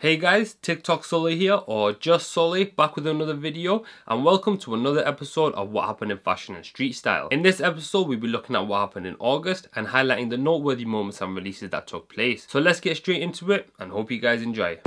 Hey guys, TickTock Sully here, or just Sully, back with another video, and welcome to another episode of What Happened in Fashion and Street Style. In this episode, we'll be looking at what happened in August and highlighting the noteworthy moments and releases that took place. So let's get straight into it, and hope you guys enjoy.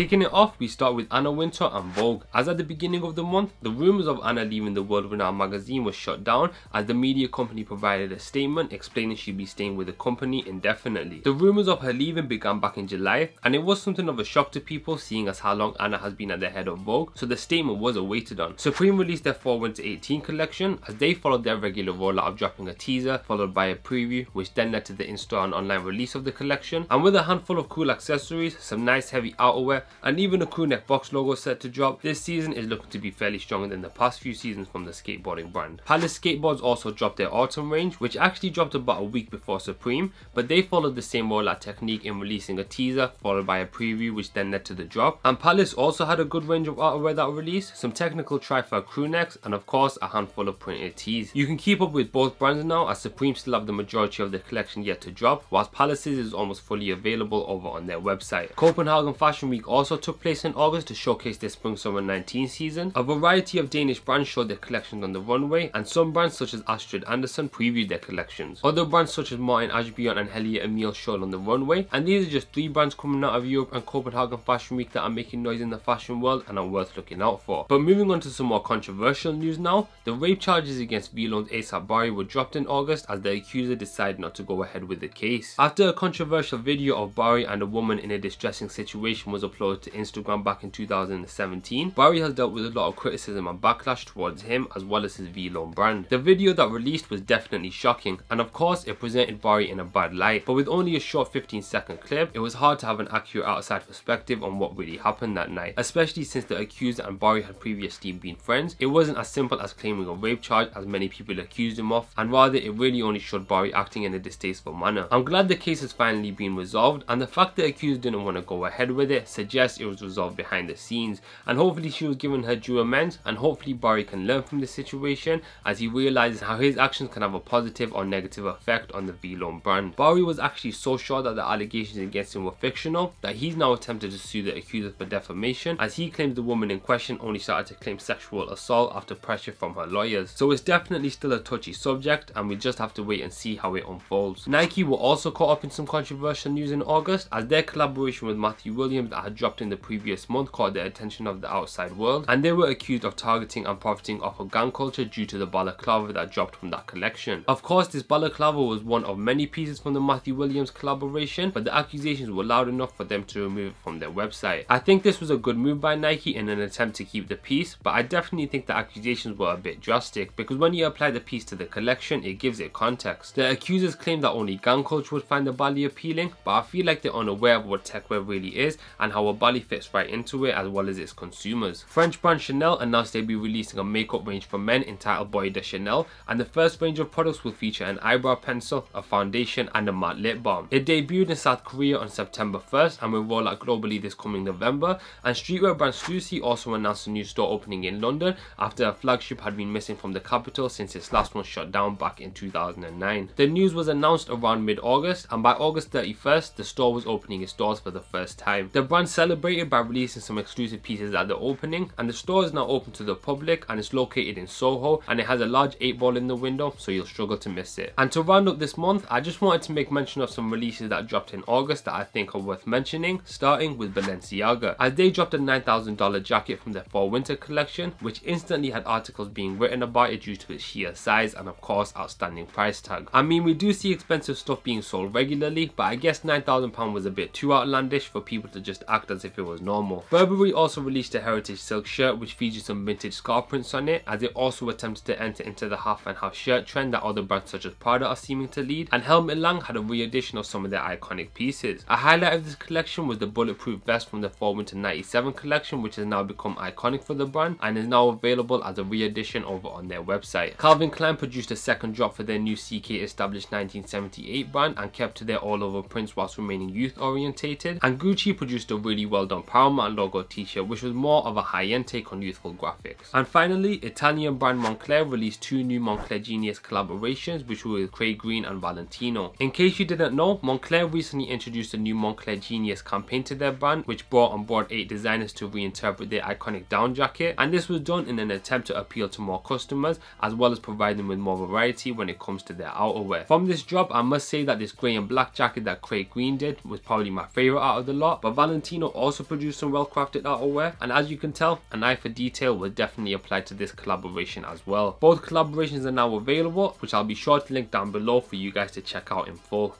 Kicking it off, we start with Anna Wintour and Vogue. As at the beginning of the month, the rumours of Anna leaving the World Renowned magazine was shut down as the media company provided a statement explaining she'd be staying with the company indefinitely. The rumours of her leaving began back in July and it was something of a shock to people seeing as how long Anna has been at the head of Vogue, so the statement was awaited on. Supreme released their Fall Winter 18 collection as they followed their regular rollout of dropping a teaser followed by a preview which then led to the in-store and online release of the collection and with a handful of cool accessories, some nice heavy outerwear and even a crewneck box logo set to drop, this season is looking to be fairly stronger than the past few seasons from the skateboarding brand. Palace Skateboards also dropped their autumn range, which actually dropped about a week before Supreme, but they followed the same rollout technique in releasing a teaser followed by a preview which then led to the drop. And Palace also had a good range of outerwear that released, some technical tri-fur crewnecks and of course a handful of printed tees. You can keep up with both brands now as Supreme still have the majority of their collection yet to drop, whilst Palace's is almost fully available over on their website. Copenhagen Fashion Week also took place in August to showcase their Spring Summer 19 season. A variety of Danish brands showed their collections on the runway and some brands such as Astrid Andersen previewed their collections. Other brands such as Martin Asbjørn and Heliot Emil showed on the runway and these are just three brands coming out of Europe and Copenhagen Fashion Week that are making noise in the fashion world and are worth looking out for. But moving on to some more controversial news now, the rape charges against Vlone's ASAP Bari were dropped in August as the accuser decided not to go ahead with the case. After a controversial video of Bari and a woman in a distressing situation was uploaded to Instagram back in 2017, Bari has dealt with a lot of criticism and backlash towards him as well as his Vlone brand. The video that released was definitely shocking and of course it presented Bari in a bad light, but with only a short 15 second clip, it was hard to have an accurate outside perspective on what really happened that night, especially since the accuser and Bari had previously been friends. It wasn't as simple as claiming a rape charge as many people accused him of, and rather it really only showed Bari acting in a distasteful manner. I'm glad the case has finally been resolved and the fact that the accused didn't want to go ahead with it suggests it was resolved behind the scenes and hopefully she was given her due amends and hopefully Bari can learn from the situation as he realizes how his actions can have a positive or negative effect on the Vlone brand. Bari was actually so sure that the allegations against him were fictional that he's now attempted to sue the accuser for defamation as he claims the woman in question only started to claim sexual assault after pressure from her lawyers. So it's definitely still a touchy subject and we just have to wait and see how it unfolds. Nike were also caught up in some controversial news in August as their collaboration with Matthew Williams that had dropped in the previous month caught the attention of the outside world and they were accused of targeting and profiting off of gang culture due to the balaclava that dropped from that collection. Of course this balaclava was one of many pieces from the Matthew Williams collaboration but the accusations were loud enough for them to remove it from their website. I think this was a good move by Nike in an attempt to keep the piece but I definitely think the accusations were a bit drastic because when you apply the piece to the collection it gives it context. The accusers claim that only gang culture would find the Bali appealing but I feel like they're unaware of what techwear really is and how Bali fits right right into it as well as its consumers. French brand Chanel announced they'd be releasing a makeup range for men entitled Boy de Chanel and the first range of products will feature an eyebrow pencil, a foundation and a matte lip balm. It debuted in South Korea on September 1st and will roll out globally this coming November and streetwear brand Stussy also announced a new store opening in London after a flagship had been missing from the capital since its last one shut down back in 2009. The news was announced around mid-August and by August 31st the store was opening its doors for the first time. The brand celebrated by releasing some exclusive pieces at the opening and the store is now open to the public and it's located in Soho and it has a large 8 ball in the window so you'll struggle to miss it. And to round up this month I just wanted to make mention of some releases that dropped in August that I think are worth mentioning starting with Balenciaga as they dropped a $9,000 jacket from their fall winter collection which instantly had articles being written about it due to its sheer size and of course outstanding price tag. I mean we do see expensive stuff being sold regularly but I guess £9,000 was a bit too outlandish for people to just act as if it was normal. Burberry also released a heritage silk shirt which features some vintage scar prints on it as it also attempted to enter into the half and half shirt trend that other brands such as Prada are seeming to lead and Helmut Lang had a re-edition of some of their iconic pieces. A highlight of this collection was the bulletproof vest from the fall winter 97 collection which has now become iconic for the brand and is now available as a re-edition over on their website. Calvin Klein produced a second drop for their new CK established 1978 brand and kept to their all over prints whilst remaining youth orientated and Gucci produced a really really well done Paramount logo t-shirt which was more of a high-end take on youthful graphics. And finally, Italian brand Moncler released two new Moncler Genius collaborations which were with Craig Green and Valentino. In case you didn't know, Moncler recently introduced a new Moncler Genius campaign to their brand which brought on board 8 designers to reinterpret their iconic down jacket and this was done in an attempt to appeal to more customers as well as provide them with more variety when it comes to their outerwear. From this job I must say that this grey and black jacket that Craig Green did was probably my favourite out of the lot but Valentino also produced some well crafted outerwear and as you can tell an eye for detail was definitely applied to this collaboration as well. Both collaborations are now available which I'll be sure to link down below for you guys to check out in full.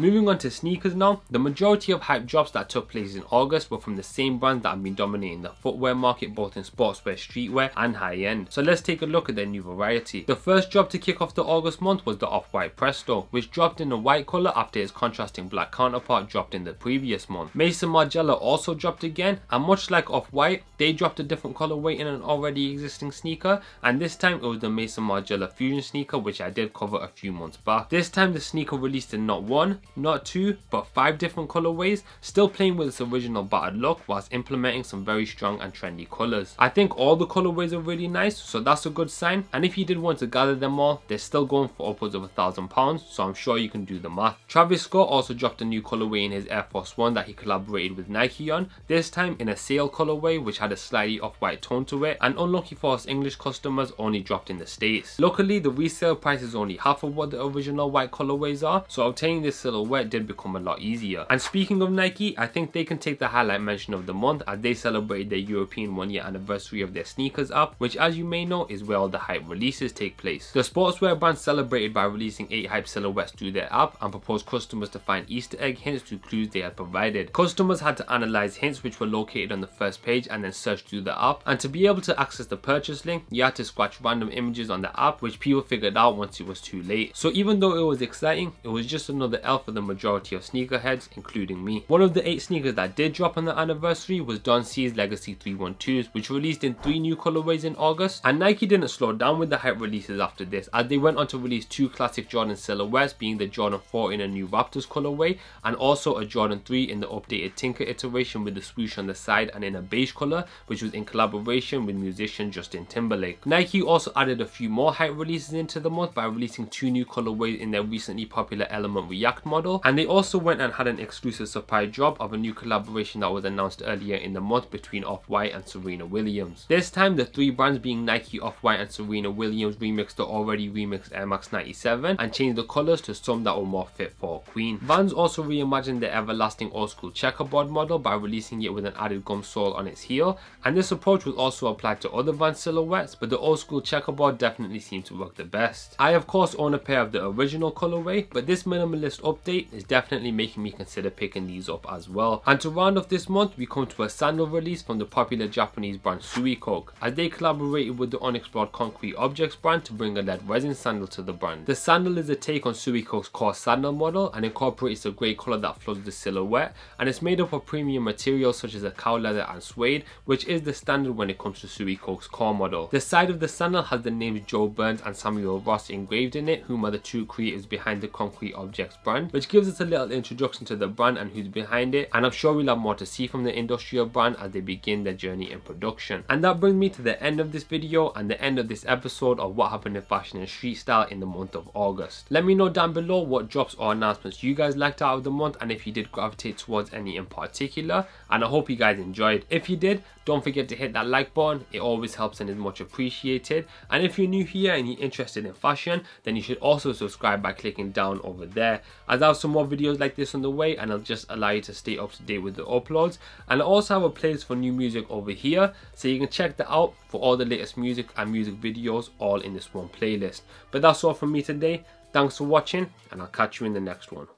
Moving on to sneakers now, the majority of hype drops that took place in August were from the same brands that have been dominating the footwear market both in sportswear, streetwear and high end. So let's take a look at their new variety. The first drop to kick off the August month was the Off-White Presto, which dropped in a white colour after its contrasting black counterpart dropped in the previous month. Maison Margiela also dropped again and much like Off-White, they dropped a different colourway in an already existing sneaker and this time it was the Maison Margiela Fusion sneaker which I did cover a few months back. This time the sneaker released in not one, not two, but five different colorways, still playing with its original battered look whilst implementing some very strong and trendy colors. I think all the colorways are really nice, so that's a good sign. And if you did want to gather them all, they're still going for upwards of a thousand pounds, so I'm sure you can do the math. Travis Scott also dropped a new colorway in his Air Force One that he collaborated with Nike on, this time in a sail colorway which had a slightly off-white tone to it, and unlucky for us English customers only dropped in the States. Luckily, the resale price is only half of what the original white colorways are, so obtaining this silhouette did become a lot easier. And speaking of Nike, I think they can take the highlight mention of the month as they celebrated their European one year anniversary of their sneakers app, which as you may know is where all the hype releases take place. The sportswear brand celebrated by releasing 8 hype silhouettes through their app and proposed customers to find easter egg hints to clues they had provided. Customers had to analyze hints which were located on the first page and then search through the app and to be able to access the purchase link you had to scratch random images on the app which people figured out once it was too late. So even though it was exciting, it was just another For the majority of sneakerheads, including me. One of the 8 sneakers that did drop on the anniversary was Don C's Legacy 312s, which released in 3 new colorways in August. And Nike didn't slow down with the hype releases after this, as they went on to release two classic Jordan silhouettes, being the Jordan 4 in a new Raptors colorway, and also a Jordan 3 in the updated Tinker iteration with the swoosh on the side and in a beige color, which was in collaboration with musician Justin Timberlake. Nike also added a few more hype releases into the month by releasing two new colorways in their recently popular Element React model, and they also went and had an exclusive supply drop of a new collaboration that was announced earlier in the month between Off-White and Serena Williams. This time the three brands being Nike, Off-White and Serena Williams remixed the already remixed Air Max 97 and changed the colours to some that were more fit for a queen. Vans also reimagined the everlasting old school checkerboard model by releasing it with an added gum sole on its heel and this approach was also applied to other Vans silhouettes but the old school checkerboard definitely seemed to work the best. I of course own a pair of the original colorway but this minimalist update is definitely making me consider picking these up as well. And to round off this month, we come to a sandal release from the popular Japanese brand Suicoke, as they collaborated with the Unexplored Concrete Objects brand to bring a lead resin sandal to the brand. The sandal is a take on Suicoke's core sandal model and incorporates a grey colour that flows the silhouette, and it's made up of premium materials such as a cow leather and suede, which is the standard when it comes to Suicoke's core model. The side of the sandal has the names Joe Burns and Samuel Ross engraved in it, whom are the two creators behind the Concrete Objects brand, which gives us a little introduction to the brand and who's behind it and I'm sure we'll have more to see from the industrial brand as they begin their journey in production. And that brings me to the end of this video and the end of this episode of what happened in fashion and street style in the month of August. Let me know down below what drops or announcements you guys liked out of the month and if you did gravitate towards any in particular and I hope you guys enjoyed. If you did, don't forget to hit that like button, it always helps and is much appreciated. And if you're new here and you're interested in fashion, then you should also subscribe by clicking down over there. As I have some more videos like this on the way and I'll just allow you to stay up to date with the uploads. And I also have a playlist for new music over here, so you can check that out for all the latest music and music videos all in this one playlist. But that's all from me today. Thanks for watching and I'll catch you in the next one.